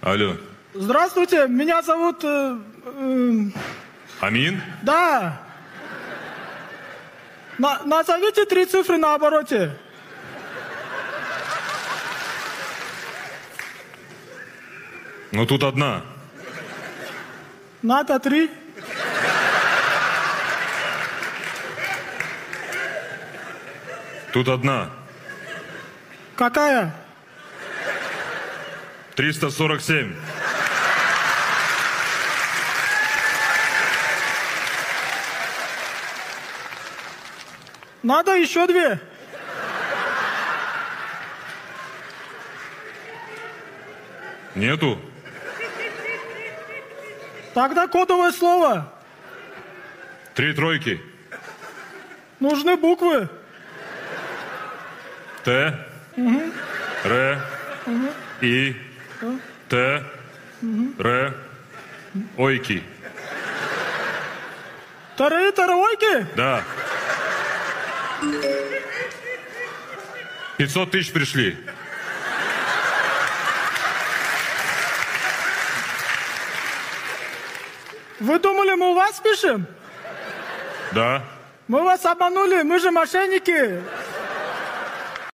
Алло. Здравствуйте, меня зовут... э, э, Амин? да. На- назовите три цифры на обороте. Ну тут одна. Надо три. Тут одна. Какая? 347. Надо еще две. Нету? Тогда кодовое слово. Три тройки. Нужны буквы. Т. Р. И. Т. Р. Ойки. Вторые таройки? Да. 500 тысяч пришли. Вы думали, мы у вас пишем? Да. Мы вас обманули, мы же мошенники.